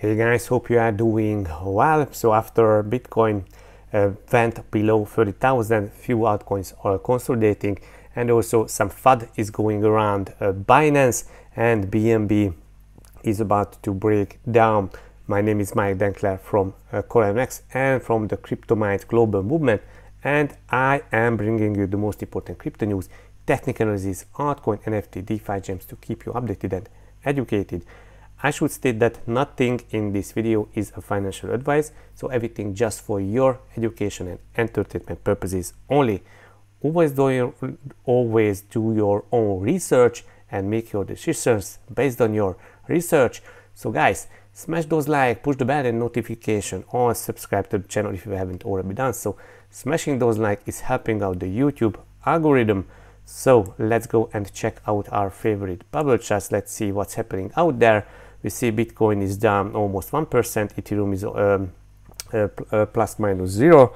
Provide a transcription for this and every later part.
Hey guys, hope you are doing well. So after Bitcoin uh, went below 30,000, few altcoins are consolidating and also some FUD is going around uh, Binance and BNB is about to break down. My name is Mike Denkler from uh, CorionX and from the CryptoMind Global Movement and I am bringing you the most important crypto news, technical analysis, altcoin, NFT, DeFi gems to keep you updated and educated. I should state that nothing in this video is a financial advice, so everything just for your education and entertainment purposes only. Always do your, always do your own research and make your decisions based on your research. So guys, smash those like, push the bell and notification or subscribe to the channel if you haven't already done so. Smashing those like is helping out the YouTube algorithm. So let's go and check out our favorite bubble charts. Let's see what's happening out there we see Bitcoin is down almost 1%, Ethereum is um, uh, uh, plus minus zero,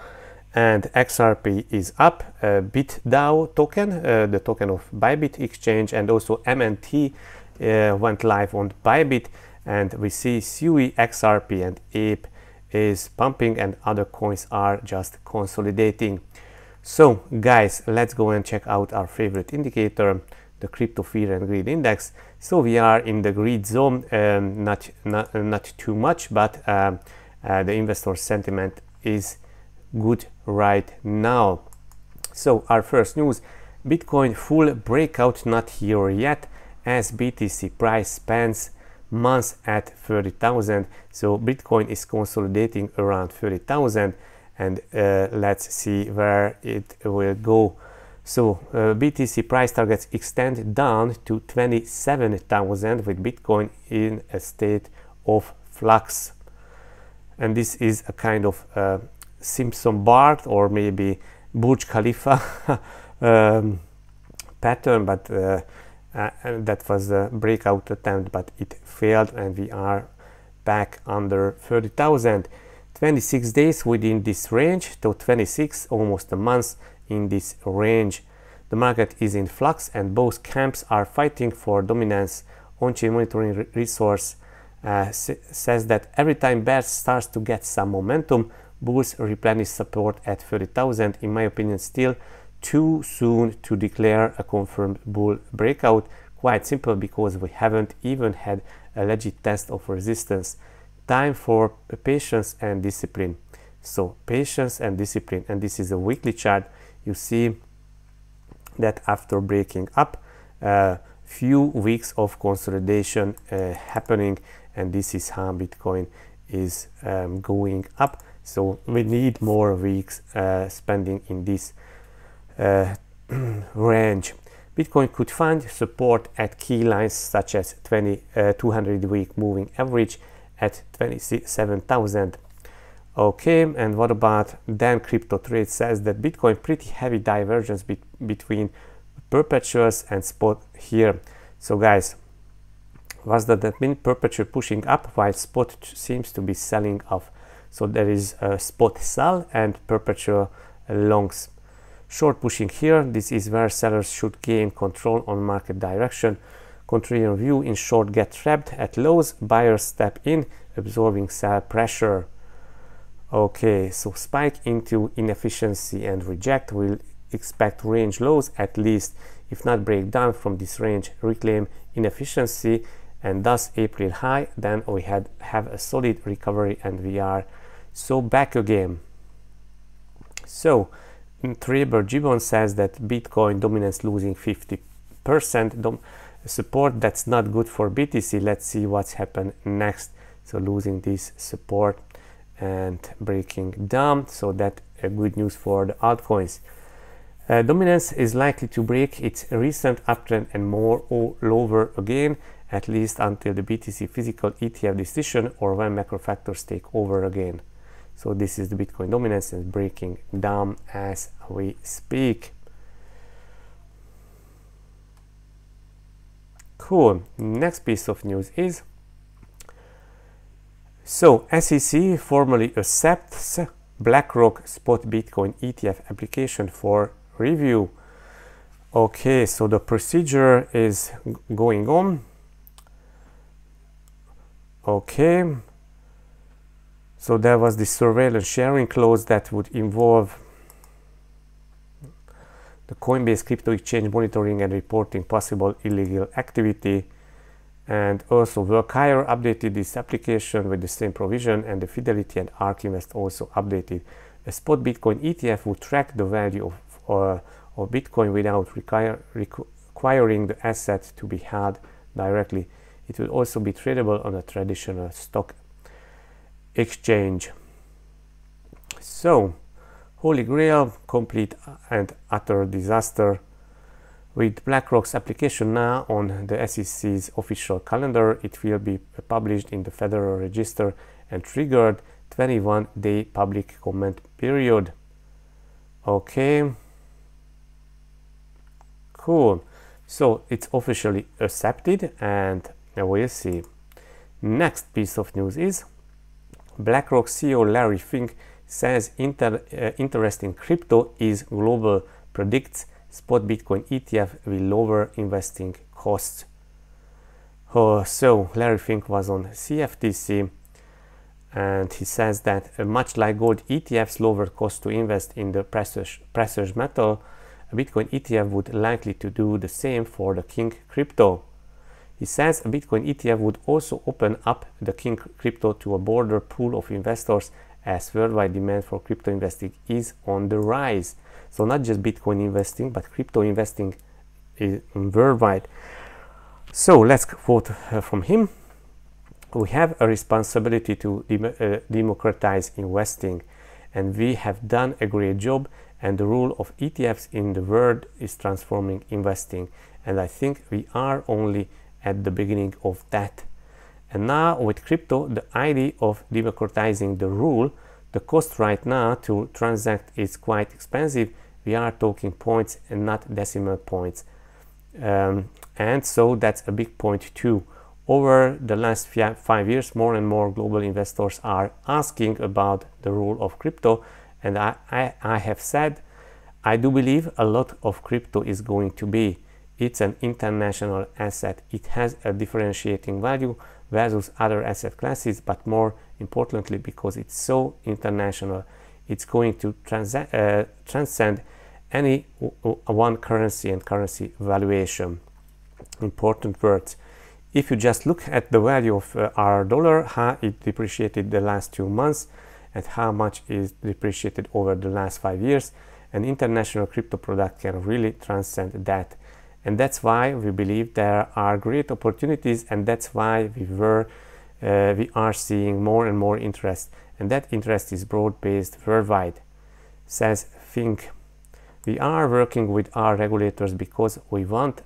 and XRP is up. Uh, BitDAO token, uh, the token of Bybit exchange, and also MNT uh, went live on Bybit, and we see Sui, XRP, and Ape is pumping, and other coins are just consolidating. So, guys, let's go and check out our favorite indicator the crypto fear and greed index. So we are in the greed zone, um, not, not, not too much, but um, uh, the investor sentiment is good right now. So our first news, Bitcoin full breakout not here yet as BTC price spends months at 30,000. So Bitcoin is consolidating around 30,000 and uh, let's see where it will go so uh, BTC price targets extend down to 27,000 with Bitcoin in a state of flux. And this is a kind of uh, Simpson bar or maybe Burj Khalifa um, pattern, but uh, uh that was a breakout attempt, but it failed and we are back under 30,000. 26 days within this range, to 26, almost a month in this range. The market is in flux and both camps are fighting for dominance. On-chain monitoring resource uh, says that every time bear starts to get some momentum, bulls replenish support at 30,000. In my opinion, still too soon to declare a confirmed bull breakout. Quite simple because we haven't even had a legit test of resistance. Time for patience and discipline. So patience and discipline, and this is a weekly chart you see that after breaking up a few weeks of consolidation uh, happening and this is how bitcoin is um, going up. So we need more weeks uh, spending in this uh, range. Bitcoin could find support at key lines such as 20 uh, 200 week moving average at 27000 Okay, and what about Daan Crypto Trade says that Bitcoin pretty heavy divergence be between perpetuals and spot here. So guys, was that that mean perpetual pushing up while spot seems to be selling off. So there is a spot sell and perpetual longs. Short pushing here, this is where sellers should gain control on market direction. Contrarian view in short get trapped at lows, buyers step in, absorbing sell pressure. Okay, so spike into inefficiency and reject. We'll expect range lows at least, if not break down from this range, reclaim inefficiency and thus April high. Then we had have a solid recovery and we are so back again. So Traber Gibbon says that Bitcoin dominance losing 50% dom support. That's not good for BTC. Let's see what's happened next. So losing this support and breaking down. So that uh, good news for the altcoins. Uh, dominance is likely to break. Its recent uptrend and more or lower again at least until the BTC physical ETF decision or when macro factors take over again. So this is the Bitcoin dominance and breaking down as we speak. Cool. Next piece of news is so SEC formally accepts BlackRock Spot Bitcoin ETF application for review. Okay, so the procedure is going on. Okay, So there was the surveillance sharing clause that would involve the Coinbase crypto exchange monitoring and reporting possible illegal activity. And also Valkyrie updated this application with the same provision and the Fidelity and ARK Invest also updated. A spot Bitcoin ETF would track the value of, uh, of Bitcoin without require, requiring the asset to be held directly. It will also be tradable on a traditional stock exchange. So, Holy Grail, complete and utter disaster. With BlackRock's application now on the SEC's official calendar, it will be published in the Federal Register and triggered 21 day public comment period. Okay. Cool. So it's officially accepted and we'll see. Next piece of news is BlackRock CEO Larry Fink says inter, uh, interest in crypto is global, predicts spot Bitcoin ETF will lower investing costs. Uh, so Larry Fink was on CFTC and he says that uh, much like gold ETFs lower cost to invest in the precious, precious metal, a Bitcoin ETF would likely to do the same for the King crypto. He says a Bitcoin ETF would also open up the King crypto to a broader pool of investors as worldwide demand for crypto investing is on the rise. So not just Bitcoin investing, but crypto investing is worldwide. So let's quote uh, from him. We have a responsibility to uh, democratize investing, and we have done a great job. And the rule of ETFs in the world is transforming investing. And I think we are only at the beginning of that. And now with crypto, the idea of democratizing the rule, the cost right now to transact is quite expensive. We are talking points and not decimal points. Um, and so that's a big point too. Over the last five years, more and more global investors are asking about the rule of crypto. And I, I, I have said, I do believe a lot of crypto is going to be. It's an international asset. It has a differentiating value versus other asset classes, but more importantly, because it's so international, it's going to uh, transcend any one currency and currency valuation. Important words. If you just look at the value of uh, our dollar, how it depreciated the last two months, and how much is depreciated over the last five years, an international crypto product can really transcend that and that's why we believe there are great opportunities and that's why we were uh, we are seeing more and more interest. And that interest is broad-based worldwide. Says Fink we are working with our regulators because we want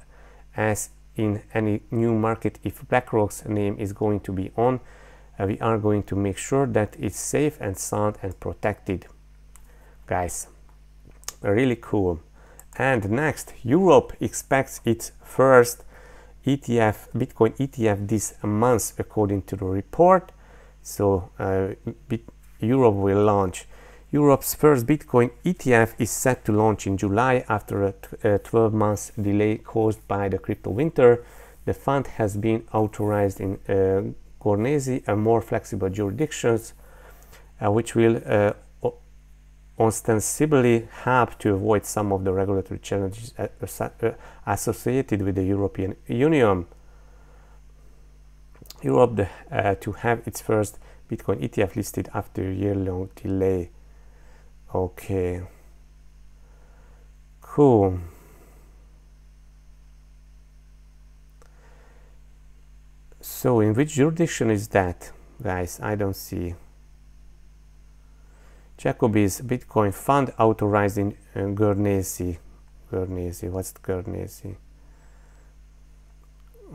as in any new market if BlackRock's name is going to be on uh, we are going to make sure that it's safe and sound and protected. Guys really cool and next, Europe expects its first ETF, Bitcoin ETF this month, according to the report. So uh, Europe will launch. Europe's first Bitcoin ETF is set to launch in July after a, a 12 month delay caused by the crypto winter. The fund has been authorized in uh, and more flexible jurisdictions, uh, which will uh, ostensibly help to avoid some of the regulatory challenges associated with the European Union. Europe uh, to have its first Bitcoin ETF listed after a year-long delay. Okay. Cool. So in which jurisdiction is that? Guys, I don't see. Jacobi's Bitcoin fund authorized in uh. Guernsey, what's Guernsey?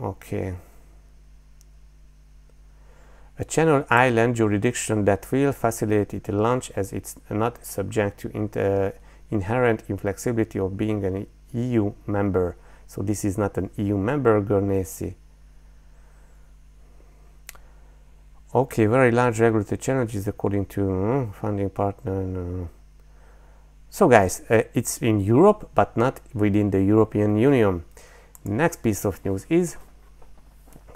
Okay. A Channel Island jurisdiction that will facilitate the launch as it's not subject to uh, inherent inflexibility of being an EU member. So this is not an EU member, Guernsey. Okay, very large regulatory challenges according to uh, funding partner. No. So guys, uh, it's in Europe, but not within the European Union. Next piece of news is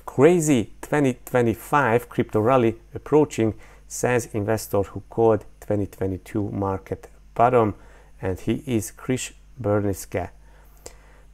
crazy 2025 crypto rally approaching says investor who called 2022 market bottom, and he is Chris Burniske.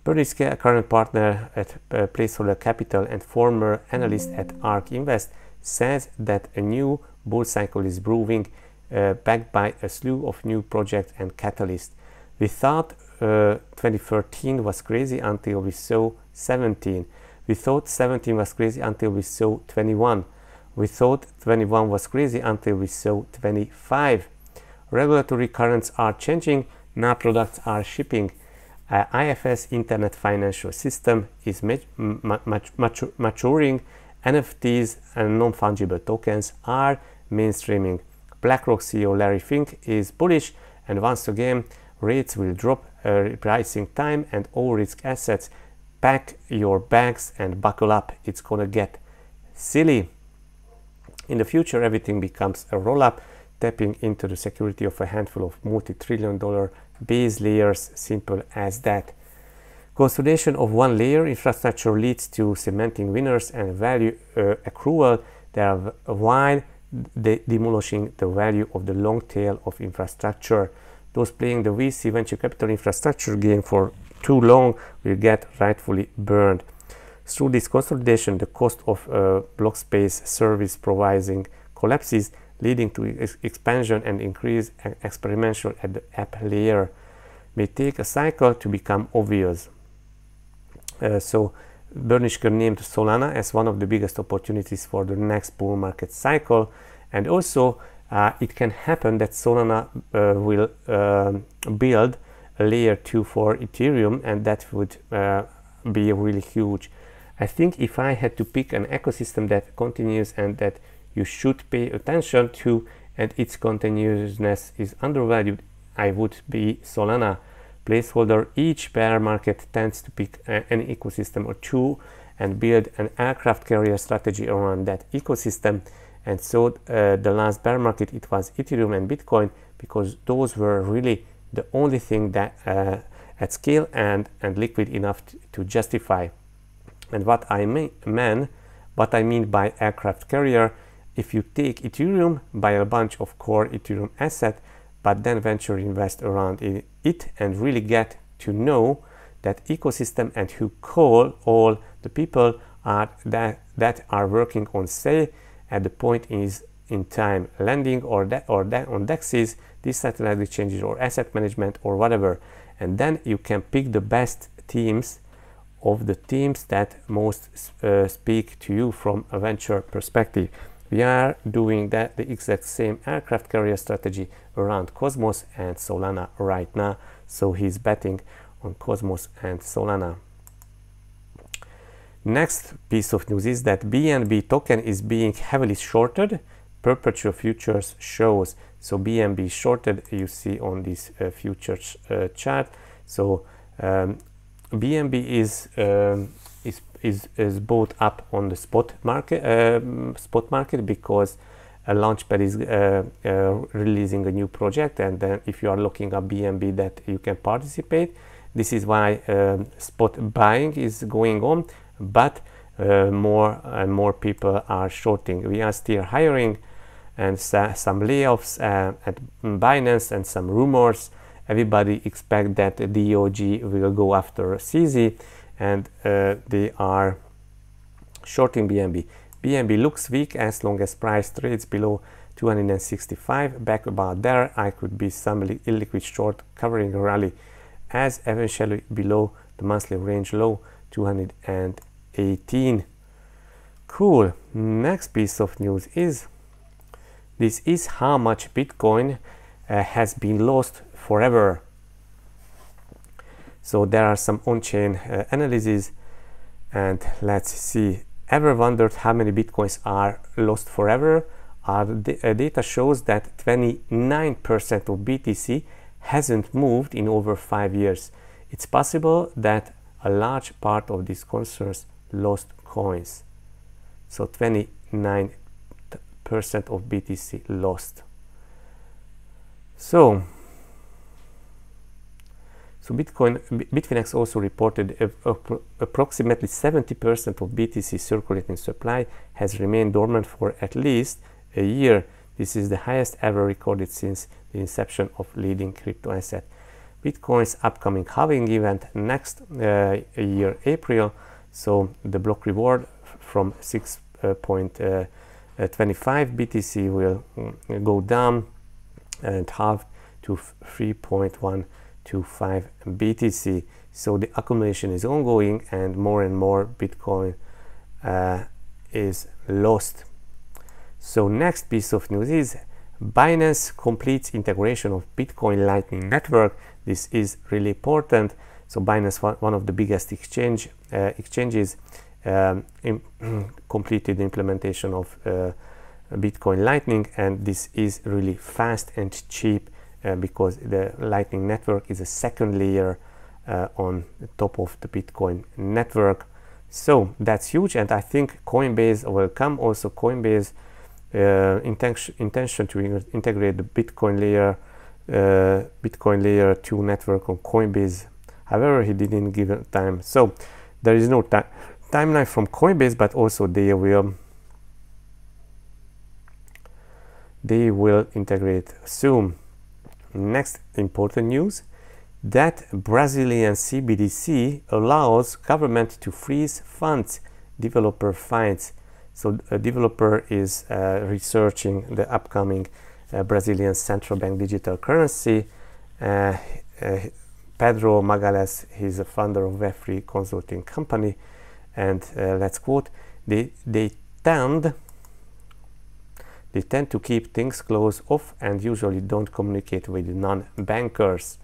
Burniske, a current partner at uh, Placeholder Capital and former analyst at ARK Invest, says that a new bull cycle is brewing, uh, backed by a slew of new projects and catalysts. We thought uh, 2013 was crazy until we saw 17. We thought 17 was crazy until we saw 21. We thought 21 was crazy until we saw 25. Regulatory currents are changing, now products are shipping. Uh, IFS Internet Financial System is maturing. NFTs and non-fungible tokens are mainstreaming. BlackRock CEO Larry Fink is bullish and once again rates will drop uh, pricing time and all risk assets pack your bags and buckle up. It's gonna get silly. In the future, everything becomes a roll up, tapping into the security of a handful of multi trillion dollar base layers, simple as that. Consolidation of one layer infrastructure leads to cementing winners and value uh, accrual there while de demolishing the value of the long tail of infrastructure. Those playing the VC venture capital infrastructure game for too long will get rightfully burned. Through this consolidation, the cost of uh, block space service providing collapses, leading to ex expansion and increase experimental at the app layer. May take a cycle to become obvious. Uh, so Burniske named Solana as one of the biggest opportunities for the next bull market cycle, and also uh, it can happen that Solana uh, will build a layer 2 for Ethereum and that would be really huge. I think if I had to pick an ecosystem that continues and that you should pay attention to and its continuousness is undervalued, I would be Solana placeholder. Each bear market tends to pick an ecosystem or two and build an aircraft carrier strategy around that ecosystem. And so uh, the last bear market, it was Ethereum and Bitcoin because those were really the only thing that uh, at scale and, and liquid enough to, to justify. And what I mean, man, what I mean by aircraft carrier, if you take Ethereum, buy a bunch of core Ethereum asset, but then venture invest around it and really get to know that ecosystem and who call all the people are that, that are working on say at the point is in time lending or that or that on dexes decentralized exchanges or asset management or whatever. And then you can pick the best teams of the teams that most uh, speak to you from a venture perspective we are doing that the exact same aircraft carrier strategy around cosmos and solana right now. So he's betting on cosmos and solana. Next piece of news is that bnb token is being heavily shorted. Perpetual futures shows. So bnb shorted you see on this uh, futures uh, chart. So um, bnb is, um, is is bought up on the spot market um, spot market because a launchpad is uh, uh, releasing a new project. And then if you are looking at bnb that you can participate this is why um, spot buying is going on. But uh, more and more people are shorting. We are still hiring and some layoffs uh, at Binance and some rumors. Everybody expect that DOJ will go after CZ and uh, they are shorting BNB. BNB looks weak as long as price trades below 265 back about there I could be some illiquid short covering a rally as eventually below the monthly range low 218 cool next piece of news is this is how much Bitcoin uh, has been lost forever. So there are some on-chain uh, analyses and let's see. Ever wondered how many Bitcoins are lost forever? Our uh, data shows that 29% of BTC hasn't moved in over five years. It's possible that a large part of these concerns lost coins. So 29 percent of BTC lost. So, so Bitcoin, Bitfinex also reported approximately 70% of BTC circulating supply has remained dormant for at least a year. This is the highest ever recorded since the inception of leading crypto asset. Bitcoin's upcoming halving event next uh, year, April. So the block reward from 6.25 uh, BTC will mm, go down and half to 3.125 BTC. So the accumulation is ongoing and more and more Bitcoin uh, is lost. So next piece of news is Binance completes integration of Bitcoin Lightning Network. This is really important. So Binance, one of the biggest exchange uh, exchanges, um, completed implementation of uh, Bitcoin Lightning, and this is really fast and cheap uh, because the Lightning Network is a second layer uh, on top of the Bitcoin network. So that's huge, and I think Coinbase will come. Also, Coinbase uh, intention, to integrate the Bitcoin layer, uh, Bitcoin layer 2 network on Coinbase. However, he didn't give a time. So there is no timeline from Coinbase, but also they will they will integrate soon. Next important news that Brazilian CBDC allows government to freeze funds developer finds so a developer is uh, researching the upcoming uh, Brazilian central bank digital currency. Uh, uh Pedro Magalhães, he's a founder of Web3 consulting company, and uh, let's quote: "They they tend they tend to keep things close off and usually don't communicate with non-bankers.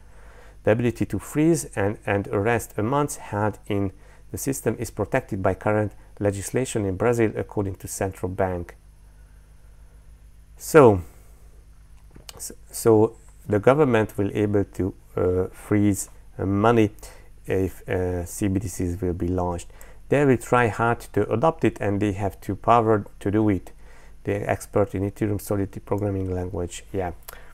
The ability to freeze and, and arrest amounts held in the system is protected by current legislation in Brazil according to central bank. So, so the government will able to uh, freeze money if uh, CBDCs will be launched. They will try hard to adopt it and they have to power to do it. Expert in Ethereum Solidity programming language. Yeah,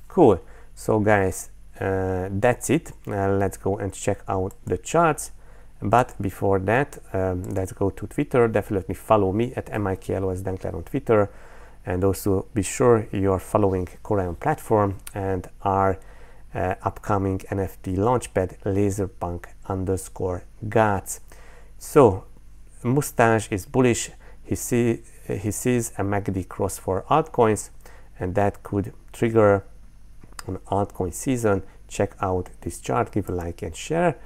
cool. So guys, uh, that's it. Uh, let's go and check out the charts. But before that, um, let's go to Twitter. Definitely follow me at MIKLOS Denkler on Twitter. And also be sure you're following Corion platform and our uh, upcoming NFT launchpad laserpunk underscore gods. So Mustache is bullish. He, see, he sees a MACD cross for altcoins and that could trigger an altcoin season. Check out this chart, give a like and share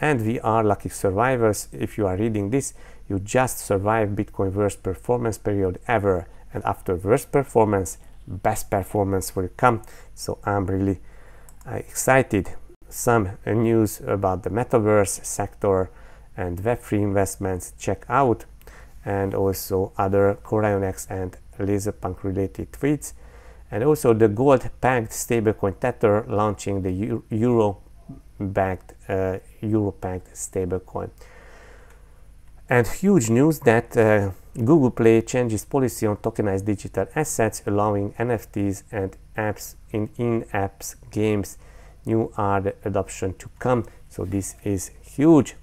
and we are lucky survivors. If you are reading this, you just survived Bitcoin worst performance period ever. And after worst performance, best performance will come. So I'm really uh, excited. Some uh, news about the metaverse sector and Web3 investments check out and also other CorionX and Laserpunk related tweets and also the gold pegged stablecoin Tether launching the Euro backed uh, euro-pegged stablecoin. And huge news that uh, Google Play changes policy on tokenized digital assets, allowing NFTs and apps in in-apps games. New are the adoption to come. So this is huge.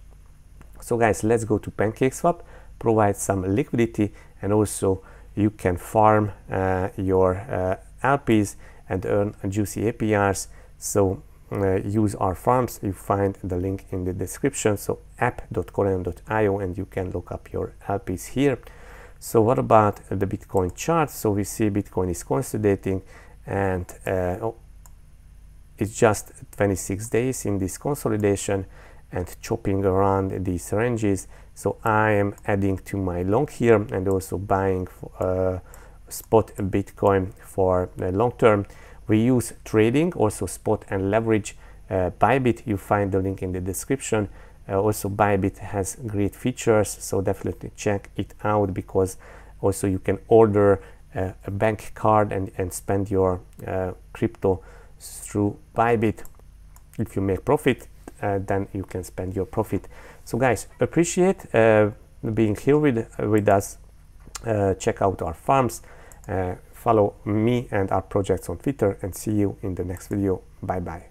So guys, let's go to PancakeSwap, provide some liquidity, and also you can farm uh, your uh, LPs and earn juicy APRs. So uh, use our farms, you find the link in the description. So app.corion.io and you can look up your LPs here. So what about the Bitcoin chart? So we see Bitcoin is consolidating and uh, oh, it's just 26 days in this consolidation and chopping around these ranges. So I am adding to my long here and also buying uh, spot Bitcoin for the long term. We use trading, also spot and leverage. Uh, Bybit, you find the link in the description. Uh, also, Bybit has great features, so definitely check it out because also you can order uh, a bank card and, and spend your uh, crypto through Bybit. If you make profit, uh, then you can spend your profit. So, guys, appreciate uh, being here with, with us. check out our farms follow me and our projects on Twitter and see you in the next video. Bye bye.